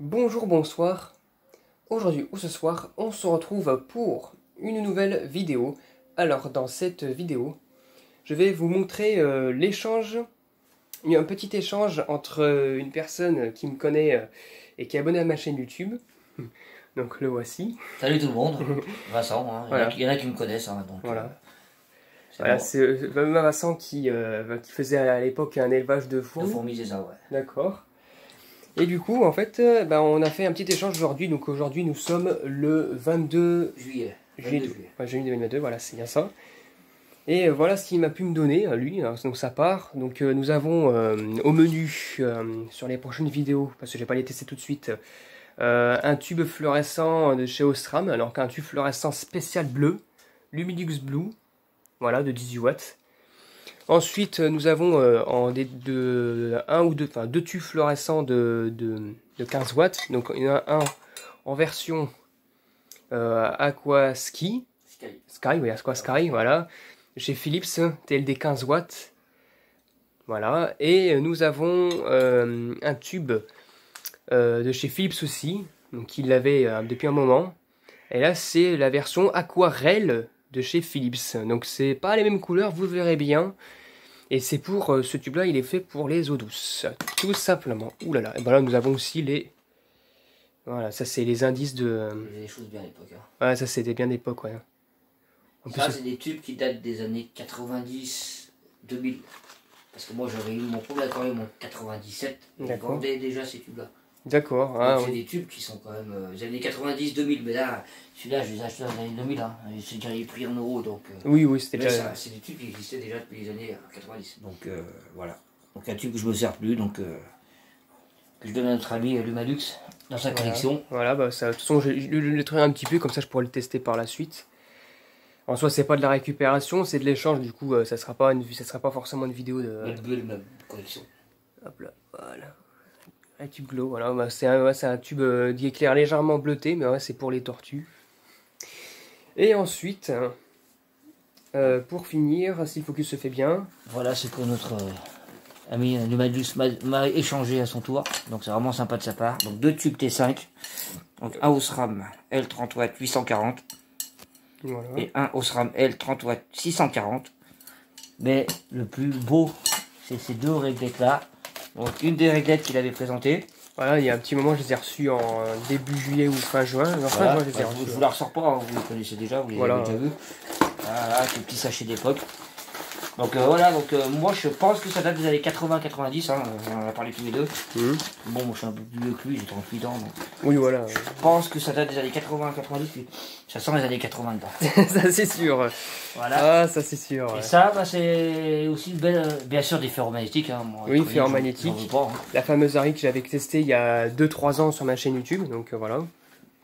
Bonjour, bonsoir. Aujourd'hui ou ce soir, on se retrouve pour une nouvelle vidéo. Alors, dans cette vidéo, je vais vous montrer euh, l'échange, un petit échange entre euh, une personne qui me connaît euh, et qui est abonnée à ma chaîne YouTube. Donc le voici. Salut tout le monde, Vincent, hein. il, y en a- Voilà. il y en a qui me connaissent. hein, donc, Voilà. euh, c'est Voilà, bon. c'est Vincent qui, qui faisait à l'époque un élevage de De fourmis. fourmis, c'est ça, ouais. D'accord. Et du coup, en fait, euh, bah, on a fait un petit échange aujourd'hui. Donc aujourd'hui, nous sommes le 22 Juillet. juillet, 22 juillet. ouais, juillet 2022, voilà, c'est bien ça. Et euh, voilà ce qu'il m'a pu me donner, euh, lui, hein, donc sa part. Donc euh, nous avons euh, au menu, euh, sur les prochaines vidéos, parce que je vais pas les tester tout de suite, un tube fluorescent de chez Ostram, alors qu'un tube fluorescent spécial bleu, Lumilux Blue, voilà, de 18 watts. Ensuite, euh, nous avons euh, en des, de, un ou deux, enfin, deux tubes fluorescents de, de, de 15 watts. Donc il y en a un en version euh, Aqua Ski, Sky. Sky, oui, Aqua Sky, voilà. Chez Philips, TLD 15 watts. Voilà. Et nous avons euh, un tube de chez Philips aussi. Donc il l'avait depuis un moment. Et là, c'est la version Aquarelle de chez Philips. Donc c'est pas les mêmes couleurs, vous verrez bien. Et c'est pour euh, ce tube-là, il est fait pour les eaux douces. Tout simplement. Ouh là là. Et ben là, nous avons aussi les. Voilà, ça c'est les indices de. A des choses bien à l'époque. hein. Ouais, ça c'était bien d'époque, ouais. En Ça, c'est des tubes qui datent des années 90, 2000. Parce que moi, j'avais eu mon premier aquarium en 97. et Je D'accord. vendais déjà ces tubes-là. D'accord. Donc, Ah, c'est oui. des tubes qui sont quand même euh, des années 90, 2000. Mais là, celui-là, je les ai achetés dans les années 2000. Hein. C'est déjà les prix en euros. Donc, euh, oui, oui, c'était déjà. c'est des tubes qui existaient déjà depuis les années euh, 90. Donc, euh, voilà. Donc, un tube que je me sers plus. Donc, que je donne à notre ami Lumalux dans sa collection. Voilà, bah ça, de toute façon, je le nettoie un petit peu, comme ça je pourrai le tester par la suite. En soi, c'est pas de la récupération, c'est de l'échange, du coup, ça sera pas une, ça sera pas forcément une vidéo de. Même collection. Hop là, voilà. Un tube glow, voilà, bah, c'est un, ouais, c'est un tube euh, qui éclaire légèrement bleuté, mais ouais, c'est pour les tortues. Et ensuite, euh, pour finir, si le focus se fait bien, Voilà ce que notre euh, ami Lumalux m'a m'a échangé à son tour. Donc c'est vraiment sympa de sa part. Donc deux tubes T5. Donc un Osram L30 watts 840 voilà. et un Osram L30 watts 640. Mais le plus beau, c'est ces deux réglettes là. Donc une des réglettes qu'il avait présentées. Voilà, il y a un petit moment, je les ai reçus en début juillet ou fin juin. Voilà. je les ai Enfin, je, reçus. je vous la ressors pas, hein, vous les connaissez déjà, vous les Voilà. avez déjà vus. Voilà, ce petit sachet d'époque. Donc euh, voilà, donc euh, moi je pense que ça date des années 80-90, hein, on en a parlé tous les deux. Mhm. Bon, moi je suis un peu plus vieux que lui, j'ai 38 ans, donc Oui, voilà. je pense que ça date des années 80-90, puis ça sent les années 80 dedans. ça, c'est sûr. Voilà. Ah, ça, c'est sûr. Et ça, bah, c'est aussi une belle, euh, bien sûr des ferromagnétiques. Hein, moi, Oui, veux pas, hein. La fameuse Harry que j'avais testée il y a 2-3 ans sur ma chaîne YouTube, donc euh, voilà.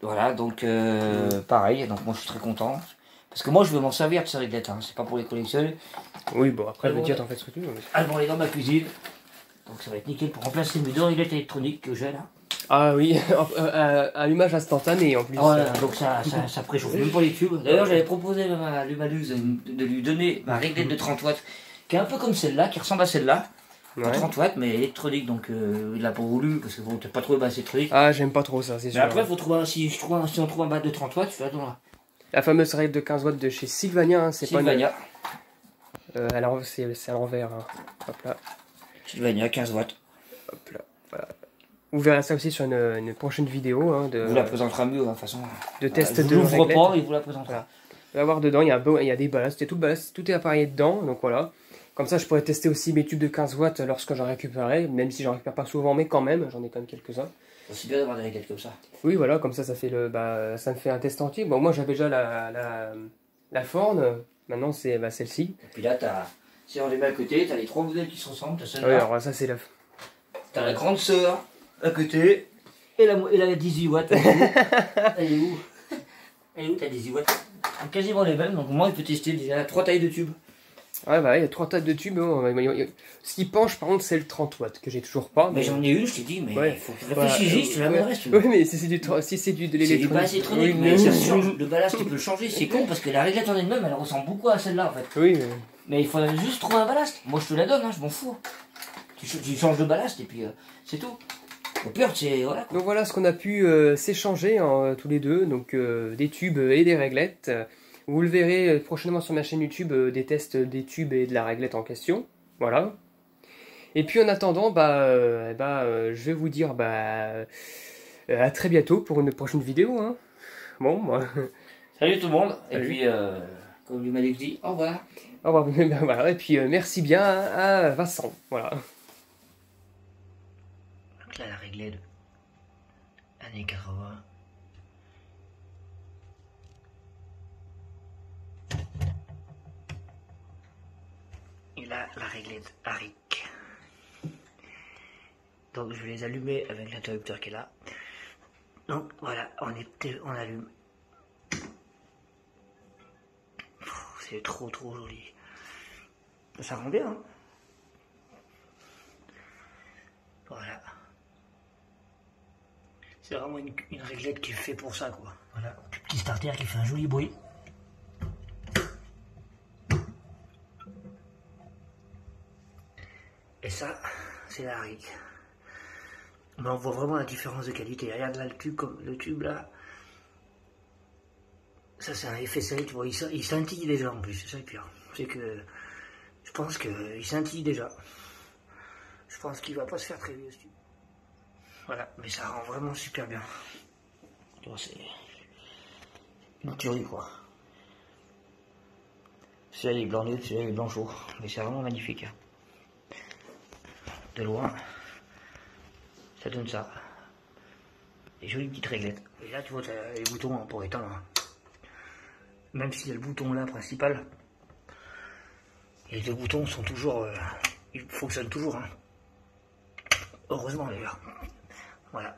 Voilà, donc euh, pareil, donc moi je suis très content. Parce que moi je veux m'en servir de ces réglettes, hein, c'est pas pour les collectionner. Oui, bon, après, bon, dire, t'en fais ce que tu veux. mais- Elles vont aller dans ma cuisine. Donc ça va être nickel pour remplacer mes deux réglettes électroniques que j'ai là. Ah oui, allumage instantané en plus. Voilà, donc ça, ça, ça préchauffe même pas les tubes. D'ailleurs, j'avais proposé à Lumalux de, de lui donner ma réglette de 30 watts, qui est un peu comme celle-là, qui ressemble à celle-là, de Ouais. 30 watts, mais électronique. Donc euh, il a pas voulu, parce que bon, t'as pas trouvé base électronique. Ah, j'aime pas trop ça, c'est Mais sûr. après, faut trouver si, je trouve si on trouve un bat de 30 watts, tu la donneras. La fameuse règle de 15 watts de chez Sylvania, hein, c'est pas une... Sylvania. Euh, alors, c'est à l'envers. hein. Hop là, Sylvania, 15 watts. hop là. Voilà. Vous verrez ça aussi sur une, une prochaine vidéo hein, de, vous la présentera mieux, hein, de toute façon. de test de réglettes. pas, il vous la présentera. Voilà. Il va y avoir dedans, il y a, un beau- il y a des ballasts, a tout, ballast, tout est appareillé dedans, donc voilà. Comme ça, je pourrais tester aussi mes tubes de 15 watts lorsque j'en récupérerai, même si j'en récupère pas souvent, mais quand même, j'en ai quand même quelques-uns. C'est bien d'avoir des réglettes comme ça. Oui, voilà, comme ça, ça fait le, bah, ça me fait un test entier. Bon, moi, j'avais déjà la, la, la Forne, maintenant, c'est bah, celle-ci. Et puis là, t'as, si on les met à côté, t'as les trois modèles qui se ressemblent. T'as celle-là, oui, alors ça, c'est la. t'as la grande sœur à côté, et la, et la 18 watts. Elle est où? Elle est où Elle est où ta 18 watts quasiment les mêmes, donc moi, il peut tester déjà trois tailles de tubes. Ouais, bah, il y a trois tas de tubes. hein. Ce qui penche, par contre, c'est le 30 watts, que j'ai toujours pas. Mais j'en ai une, je t'ai dit, mais Ouais. il faut que Bah, réfléchisse, je te la ouais. donnerai si tu veux. Oui, mais si c'est du, si c'est du de C'est du l'électronique. ballast électronique, Oui, mais ça change. Le ballast, tu peux le changer, c'est con parce que la réglette en elle-même, elle ressemble beaucoup à celle-là en fait. Oui, mais- Mais il faudrait juste trouver un ballast. Moi, je te la donne, hein, je m'en fous. Tu, ch- tu changes de ballast et puis euh, c'est tout. Au pire, c'est. Voilà. Donc voilà ce qu'on a pu euh, s'échanger hein, tous les deux, donc euh, des tubes et des réglettes. Vous le verrez euh, prochainement sur ma chaîne YouTube, euh, des tests des tubes et de la réglette en question. Voilà. Et puis en attendant, bah, euh, bah, euh, je vais vous dire bah, euh, à très bientôt pour une prochaine vidéo. Hein. Bon, moi. Salut tout le monde. Et Salut. puis, euh, comme Malik dit, au revoir. Au revoir. Ben voilà. Et puis euh, merci bien à Vincent. Voilà. Donc là, la réglette. Années 80. La réglette Arik. Donc je vais les allumer avec l'interrupteur qui est là. Donc voilà, on, est, on allume. C'est trop trop joli. Ça rend bien. Hein voilà. C'est vraiment une, une réglette qui est faite pour ça quoi. Voilà, petit starter qui fait un joli bruit. Et ça, c'est la Rick. Mais on voit vraiment la différence de qualité. Regarde là le tube, comme le tube là. Ça c'est un effet série, tu vois, il, sc- il scintille déjà en plus, c'est ça le pire. C'est que je pense qu'il scintille déjà. Je pense qu'il va pas se faire très vieux ce tube. Voilà, mais ça rend vraiment super bien. Tu vois, c'est une tuerie quoi. Celui-là il est blanc celui-là il est blanc chaud. Mais c'est vraiment magnifique. hein. De loin, ça donne ça. Des jolies petites réglettes. Et là tu vois, t'as les boutons pour éteindre. hein. Même s'il y a le bouton là principal, les deux boutons sont toujours. euh, ils fonctionnent toujours. hein. Heureusement d'ailleurs. Voilà.